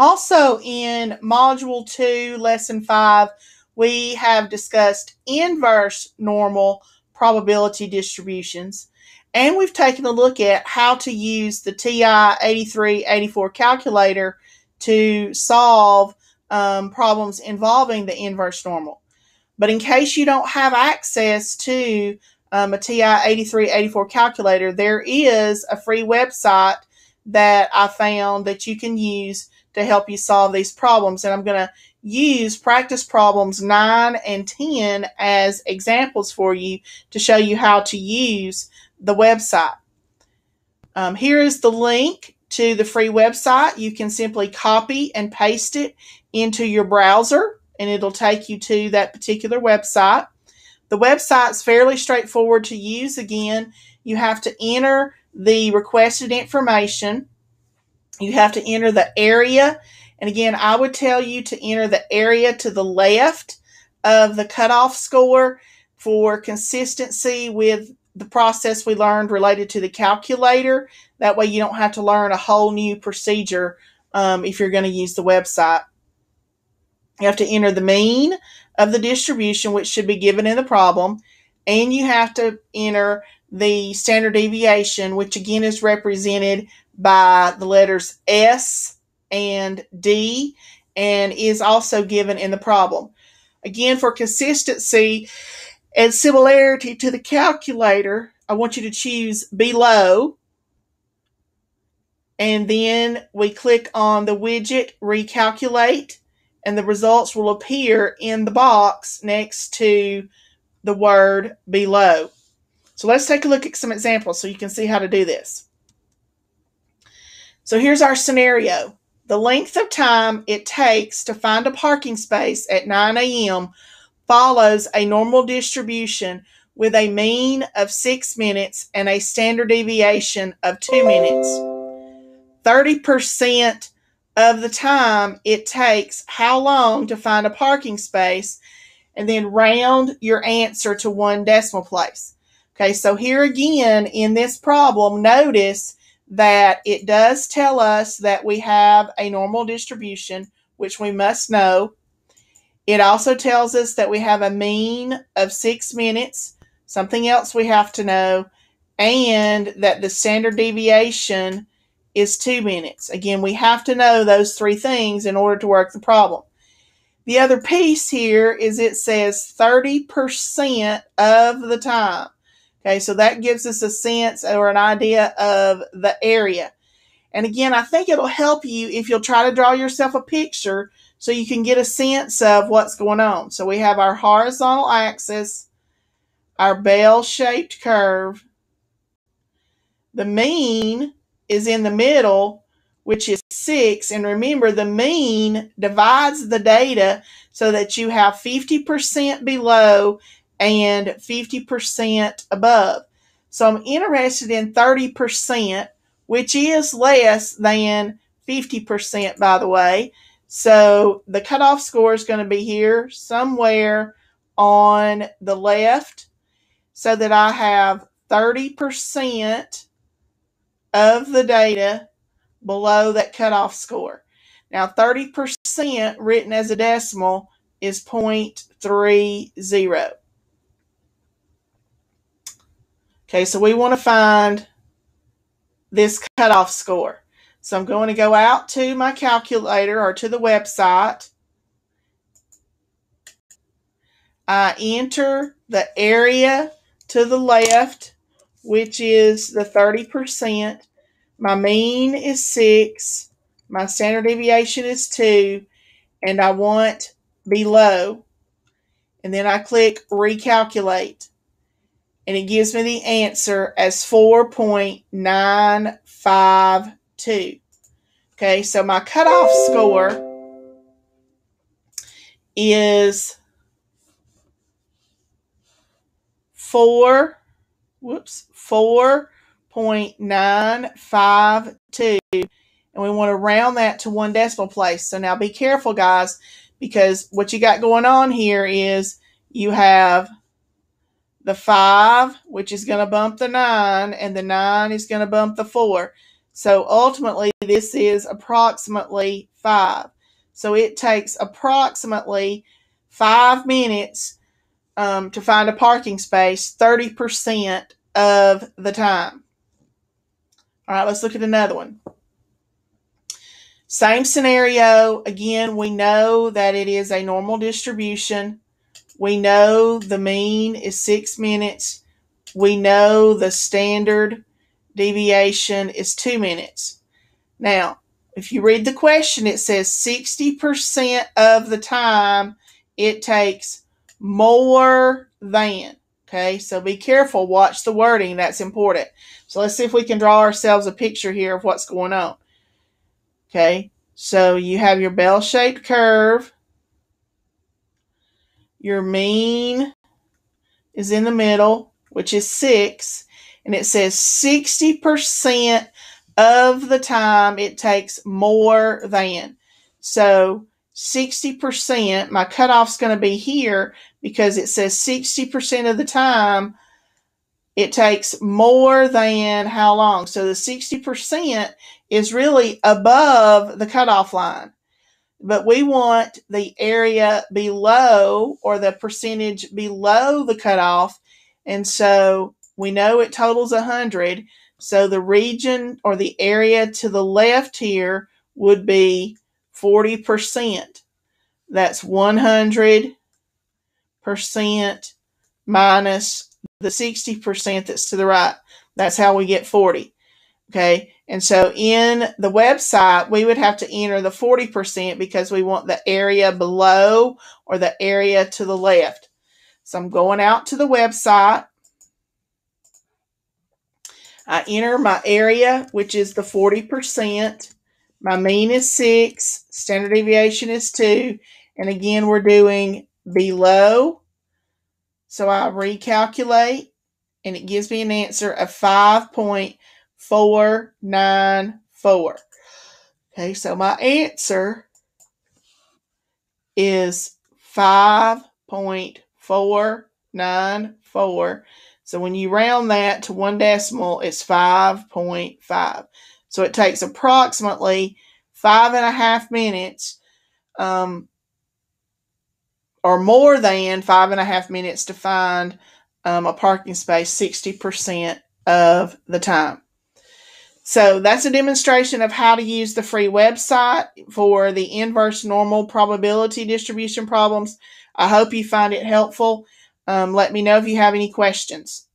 Also, in Module 2, Lesson 5, we have discussed inverse normal probability distributions. And we've taken a look at how to use the TI 8384 calculator to solve um, problems involving the inverse normal. But in case you don't have access to um, a TI 8384 calculator, there is a free website that I found that you can use to help you solve these problems. And I'm going to use practice problems 9 and 10 as examples for you to show you how to use the website. Um, here is the link to the free website. You can simply copy and paste it into your browser and it'll take you to that particular website. The website's fairly straightforward to use. Again, you have to enter the requested information. You have to enter the area. And again, I would tell you to enter the area to the left of the cutoff score for consistency with the process we learned related to the calculator. That way, you don't have to learn a whole new procedure um, if you're going to use the website. You have to enter the mean of the distribution, which should be given in the problem, and you have to enter the standard deviation, which again is represented by the letters S and D and is also given in the problem. Again, for consistency and similarity to the calculator, I want you to choose below and then we click on the widget recalculate and the results will appear in the box next to the word below. So let's take a look at some examples so you can see how to do this. So here's our scenario. The length of time it takes to find a parking space at 9 a.m. follows a normal distribution with a mean of 6 minutes and a standard deviation of 2 minutes. 30% of the time it takes how long to find a parking space and then round your answer to one decimal place. Okay, so here again in this problem, notice that it does tell us that we have a normal distribution, which we must know. It also tells us that we have a mean of six minutes, something else we have to know, and that the standard deviation is two minutes. Again, we have to know those three things in order to work the problem. The other piece here is it says 30% of the time. Okay, so that gives us a sense or an idea of the area. And again, I think it'll help you if you'll try to draw yourself a picture so you can get a sense of what's going on. So we have our horizontal axis, our bell shaped curve. The mean is in the middle, which is 6. And remember, the mean divides the data so that you have 50% below and 50% above. So I'm interested in 30%, which is less than 50%, by the way. So the cutoff score is going to be here somewhere on the left so that I have 30% of the data below that cutoff score. Now, 30% written as a decimal is 0.30. Okay, so we want to find this cutoff score. So I'm going to go out to my calculator or to the website. I enter the area to the left which is the 30%. My mean is 6. My standard deviation is 2. And I want below. And then I click recalculate. And it gives me the answer as 4.952. Okay, so my cutoff score is 4 whoops, 4.952. And we want to round that to one decimal place. So now be careful, guys, because what you got going on here is you have the 5, which is going to bump the 9, and the 9 is going to bump the 4. So ultimately, this is approximately 5. So it takes approximately 5 minutes um, to find a parking space 30% of the time. All right, let's look at another one. Same scenario. Again, we know that it is a normal distribution. We know the mean is six minutes. We know the standard deviation is two minutes. Now, if you read the question, it says 60% of the time it takes more than. Okay, so be careful. Watch the wording. That's important. So let's see if we can draw ourselves a picture here of what's going on. Okay, so you have your bell shaped curve. Your mean is in the middle, which is 6. And it says 60% of the time it takes more than. So 60%, my cutoff's going to be here because it says 60% of the time it takes more than how long. So the 60% is really above the cutoff line. But we want the area below or the percentage below the cutoff. And so we know it totals 100. So the region or the area to the left here would be 40%. That's 100% minus the 60% that's to the right. That's how we get 40. Okay. And so in the website, we would have to enter the 40% because we want the area below or the area to the left. So I'm going out to the website. I enter my area, which is the 40%. My mean is 6. Standard deviation is 2. And again, we're doing below. So I recalculate and it gives me an answer of 5.494. Okay, so my answer is 5.494. So when you round that to one decimal, it's 5.5. So it takes approximately five and a half minutes um, or more than five and a half minutes to find um, a parking space 60% of the time. So that's a demonstration of how to use the free website for the inverse normal probability distribution problems. I hope you find it helpful. Um, let me know if you have any questions.